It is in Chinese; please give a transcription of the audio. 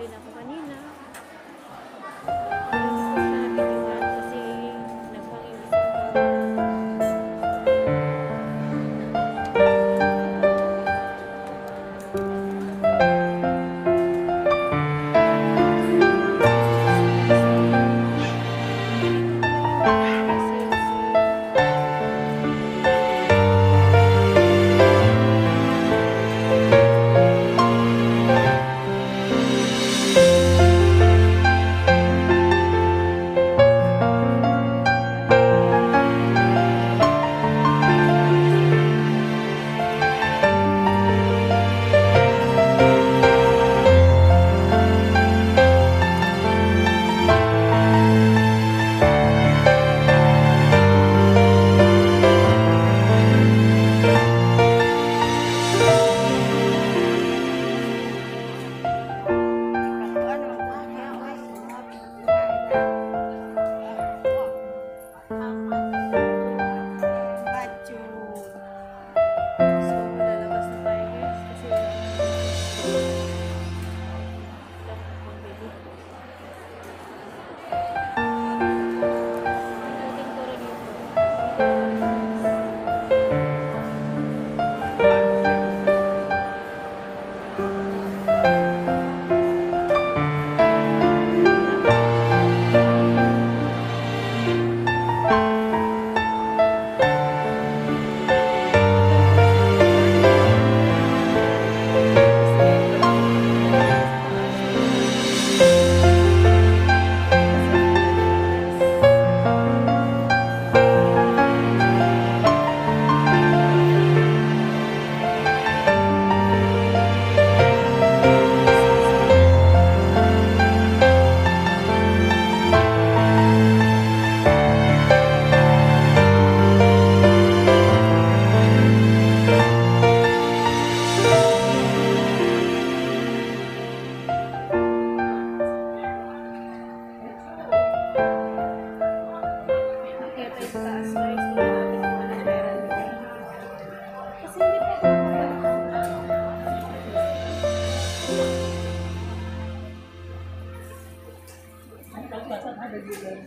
bumili na